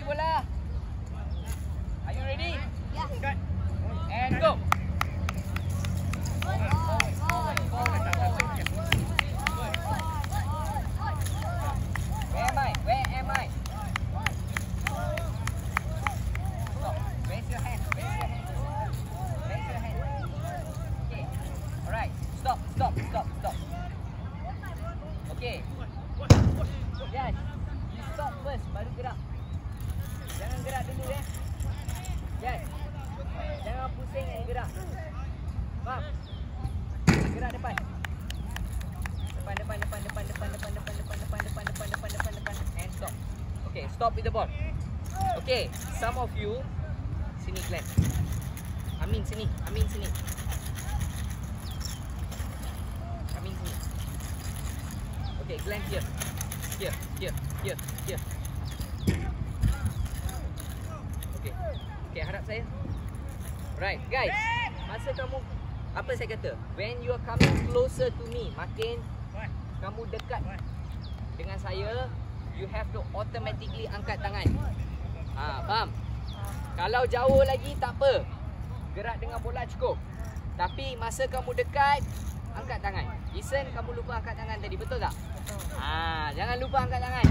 cuci bola. Are you ready? Yeah. Cut. And go. Okay. Yes. You stop first, baru gerak. Jangan gerak dulu ya. Yes. Jangan pusing and gerak. Faham? Gerak depan. Depan, depan, depan, depan, depan, depan, depan, depan, depan, depan, depan, depan, depan, depan, and stop. Okay, stop with the ball. Okay, some of you, sini Glenn. Amin sini, Amin sini. Amin sini. Okay, Glenn here. Here, here, here, here. Okay, harap saya. Right, guys. Masa kamu apa saya kata? When you are coming closer to me, makin kamu dekat dengan saya, you have to automatically angkat tangan. Ha, faham? Kalau jauh lagi tak apa. Gerak dengan bola cukup. Tapi masa kamu dekat, angkat tangan. Listen, kamu lupa angkat tangan tadi, betul tak? Ha, jangan lupa angkat tangan.